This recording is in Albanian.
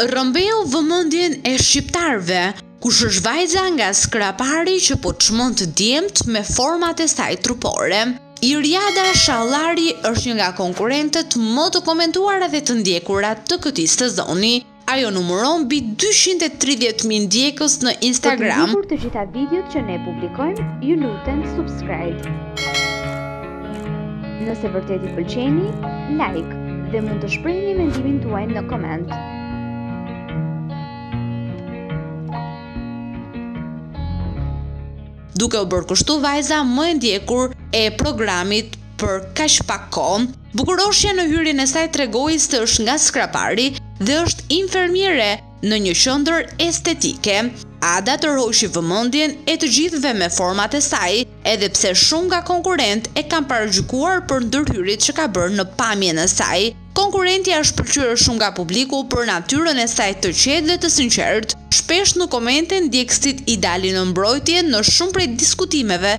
Rrëmbeu vëmendjen e shqiptarëve, kush është vajza nga Skrapari që po çmend djemtë me format e saj trupore. Iriada Shallari është një nga konkurrentet më të komentuara dhe të ndjekura të këtij sezoni. Ajo numëron mbi dyqind e tridhjetë mijë ndjekës në Instagram. Për të ndjekur të gjitha videot që ne publikojmë, ju lutem subscribe. Nëse vërtet i pëlqeni, like dhe mund të shprehni mendimin tuaj në koment. Duke u bërë kështu vajza më e ndjekur e programit për kaq pak kohë, Bukuroshja në hyrjen e saj tregoi se është nga Skrapari dhe është infermiere në një qendër estetike. Ada tërhoqi vëmendjen e të gjithëve me format e saj, edhe pse shumë nga konkurrentët e kanë paragjykuar për ndërhyrjet që ka bërë në pamjen e saj. Konkurrentja është pëlqyer shumë nga publiku për natyrën e saj të qetë dhe të sinqertë. Shpesh në komente ndjekësit i dalin në mbrojtje në shumë prej diskutimeve